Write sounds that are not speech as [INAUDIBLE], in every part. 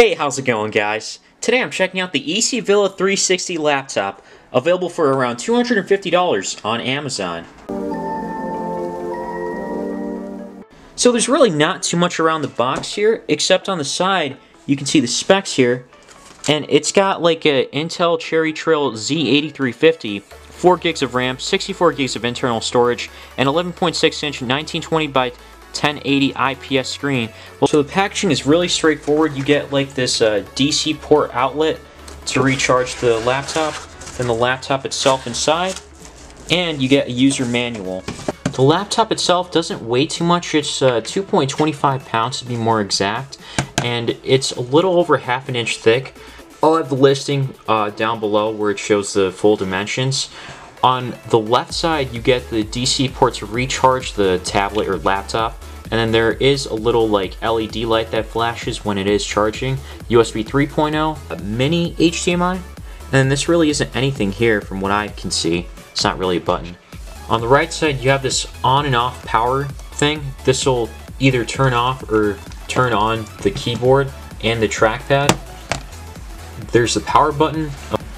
Hey, how's it going guys? Today I'm checking out the ECVILLA 360 laptop, available for around $250 on Amazon. So there's really not too much around the box here, except on the side you can see the specs here, and it's got like a Intel Cherry Trail Z8350, 4 gigs of RAM, 64 gigs of internal storage, and 11.6 inch 1920 by 1080 IPS screen. Well, so the packaging is really straightforward. You get like this uh, DC port outlet to recharge the laptop, then the laptop itself inside, and you get a user manual. The laptop itself doesn't weigh too much. It's uh, 2.25 pounds to be more exact, and it's a little over half an inch thick. I'll have the listing uh, down below where it shows the full dimensions. On the left side, you get the DC port to recharge the tablet or laptop. And then there is a little like LED light that flashes when it is charging. USB 3.0, a mini HDMI. And this really isn't anything here from what I can see. It's not really a button. On the right side, you have this on and off power thing. This will either turn off or turn on the keyboard and the trackpad. There's the power button,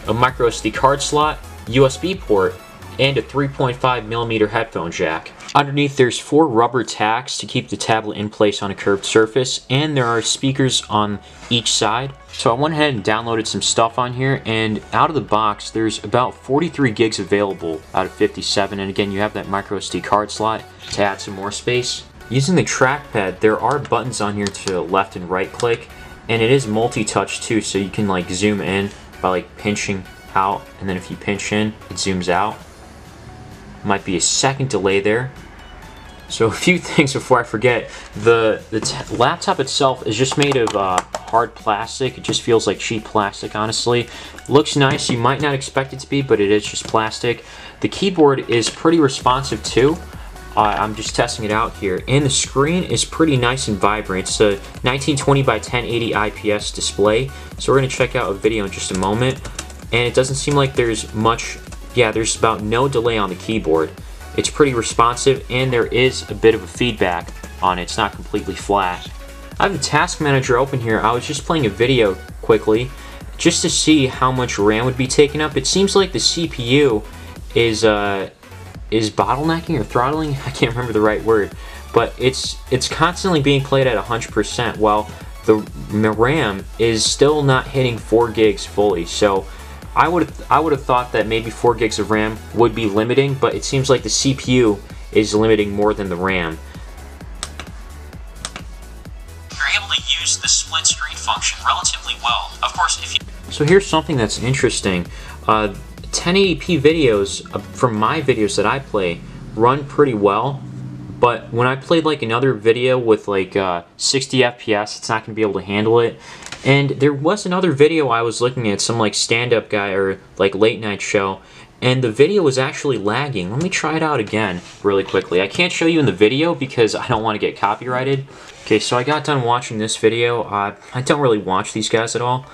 a micro SD card slot, USB port, and a 3.5 millimeter headphone jack. Underneath there's four rubber tacks to keep the tablet in place on a curved surface and there are speakers on each side. So I went ahead and downloaded some stuff on here and out of the box there's about 43 gigs available out of 57 and again you have that micro SD card slot to add some more space. Using the trackpad there are buttons on here to left and right click and it is multi-touch too so you can like zoom in by like pinching out, and then if you pinch in, it zooms out. Might be a second delay there. So [LAUGHS] a few things before I forget. The, the laptop itself is just made of uh, hard plastic. It just feels like cheap plastic, honestly. Looks nice. You might not expect it to be, but it is just plastic. The keyboard is pretty responsive too. Uh, I'm just testing it out here. And the screen is pretty nice and vibrant. It's a 1920 by 1080 IPS display. So we're going to check out a video in just a moment and it doesn't seem like there's much, yeah, there's about no delay on the keyboard. It's pretty responsive and there is a bit of a feedback on it. It's not completely flat. I have the task manager open here. I was just playing a video quickly just to see how much RAM would be taken up. It seems like the CPU is uh, is bottlenecking or throttling. [LAUGHS] I can't remember the right word, but it's it's constantly being played at 100% while the RAM is still not hitting 4 gigs fully. So I would I would have thought that maybe 4 gigs of RAM would be limiting, but it seems like the CPU is limiting more than the RAM. You're able to use the split screen function relatively well. Of course, if you... So here's something that's interesting. Uh, 1080p videos uh, from my videos that I play run pretty well, but when I played like another video with like uh, 60 FPS, it's not going to be able to handle it. And there was another video I was looking at, some like stand-up guy or like late night show, and the video was actually lagging. Let me try it out again really quickly. I can't show you in the video because I don't want to get copyrighted. Okay, so I got done watching this video. Uh, I don't really watch these guys at all,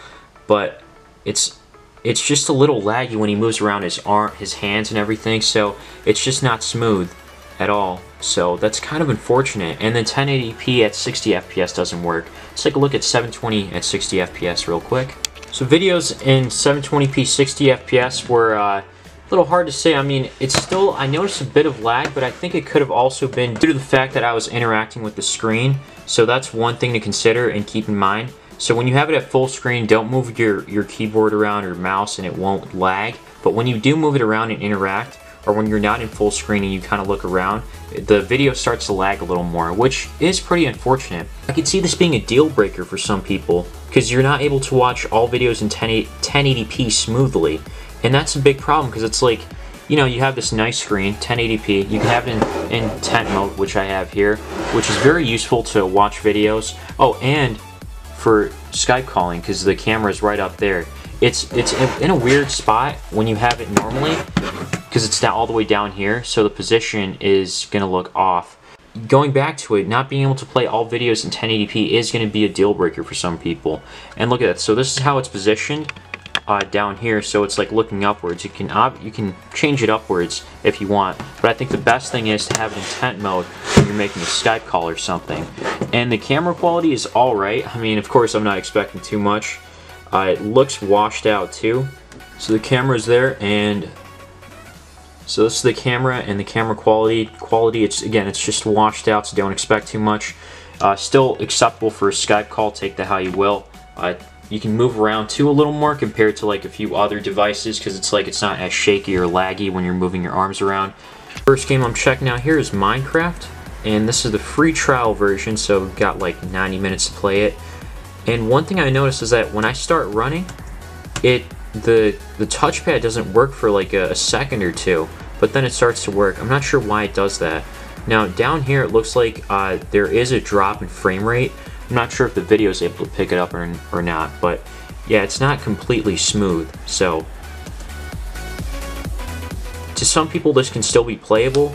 but it's it's just a little laggy when he moves around his arm, his hands and everything, so it's just not smooth at all. So that's kind of unfortunate. And then 1080p at 60 FPS doesn't work. Let's take a look at 720 at 60 FPS real quick. So videos in 720p 60 FPS were uh, a little hard to say. I mean, it's still, I noticed a bit of lag, but I think it could have also been due to the fact that I was interacting with the screen. So that's one thing to consider and keep in mind. So when you have it at full screen, don't move your, your keyboard around or mouse and it won't lag. But when you do move it around and interact, or when you're not in full screen and you kind of look around, the video starts to lag a little more, which is pretty unfortunate. I could see this being a deal breaker for some people, because you're not able to watch all videos in 1080p smoothly, and that's a big problem, because it's like, you know, you have this nice screen, 1080p, you can have it in, in tent mode, which I have here, which is very useful to watch videos. Oh, and for Skype calling, because the camera is right up there. It's, it's in a weird spot when you have it normally, because it's not all the way down here, so the position is going to look off. Going back to it, not being able to play all videos in 1080p is going to be a deal breaker for some people. And look at that. So this is how it's positioned uh, down here. So it's like looking upwards. You can you can change it upwards if you want. But I think the best thing is to have an in tent mode when you're making a Skype call or something. And the camera quality is alright. I mean, of course, I'm not expecting too much. Uh, it looks washed out too. So the camera's there and so this is the camera and the camera quality. Quality, it's again, it's just washed out, so don't expect too much. Uh, still acceptable for a Skype call, take that how you will. Uh, you can move around too a little more compared to like a few other devices because it's like it's not as shaky or laggy when you're moving your arms around. First game I'm checking out here is Minecraft and this is the free trial version so we've got like 90 minutes to play it. And one thing I noticed is that when I start running, it the the touchpad doesn't work for like a, a second or two, but then it starts to work. I'm not sure why it does that. Now down here it looks like uh, there is a drop in frame rate. I'm not sure if the video is able to pick it up or, or not, but yeah, it's not completely smooth. So to some people this can still be playable,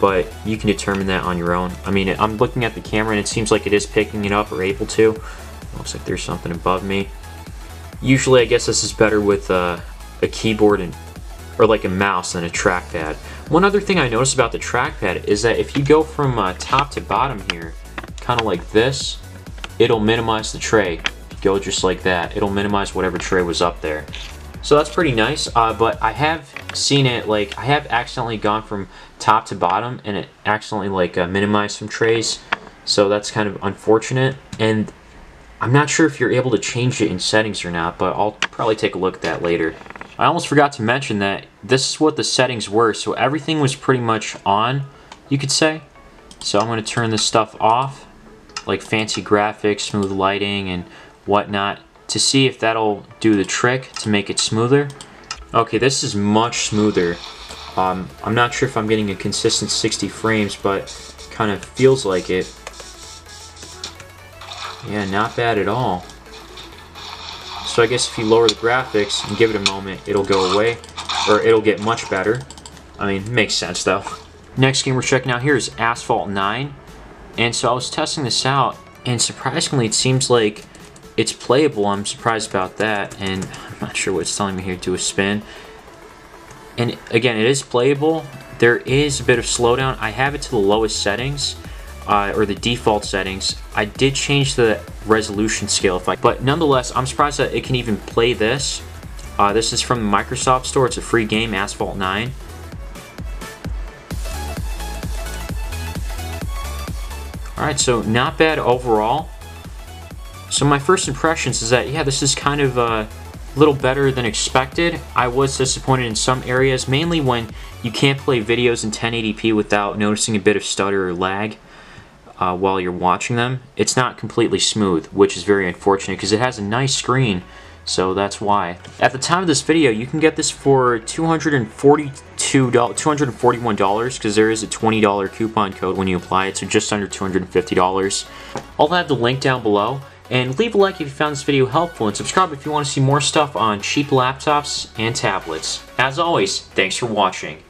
but you can determine that on your own. I mean, I'm looking at the camera and it seems like it is picking it up or able to. Looks like there's something above me. Usually, I guess this is better with uh, a keyboard and or like a mouse than a trackpad. One other thing I noticed about the trackpad is that if you go from uh, top to bottom here, kind of like this, it'll minimize the tray. Go just like that. It'll minimize whatever tray was up there. So that's pretty nice, uh, but I have seen it, like, I have accidentally gone from top to bottom and it accidentally, like, uh, minimized some trays. So that's kind of unfortunate. And I'm not sure if you're able to change it in settings or not, but I'll probably take a look at that later. I almost forgot to mention that this is what the settings were, so everything was pretty much on, you could say. So I'm going to turn this stuff off, like fancy graphics, smooth lighting, and whatnot, to see if that'll do the trick to make it smoother. Okay, this is much smoother. Um, I'm not sure if I'm getting a consistent 60 frames, but kind of feels like it. Yeah, not bad at all. So I guess if you lower the graphics and give it a moment, it'll go away, or it'll get much better. I mean, makes sense though. Next game we're checking out here is Asphalt 9. And so I was testing this out, and surprisingly it seems like it's playable. I'm surprised about that, and I'm not sure what it's telling me here. Do a spin. And again, it is playable. There is a bit of slowdown. I have it to the lowest settings, uh, or the default settings. I did change the resolution scale, if I, but nonetheless, I'm surprised that it can even play this. Uh, this is from the Microsoft Store. It's a free game, Asphalt 9. Alright, so not bad overall. So my first impressions is that, yeah, this is kind of uh, a little better than expected. I was disappointed in some areas, mainly when you can't play videos in 1080p without noticing a bit of stutter or lag uh, while you're watching them. It's not completely smooth, which is very unfortunate because it has a nice screen, so that's why. At the time of this video, you can get this for $242, $241 because there is a $20 coupon code when you apply it, so just under $250. I'll have the link down below. And leave a like if you found this video helpful, and subscribe if you want to see more stuff on cheap laptops and tablets. As always, thanks for watching.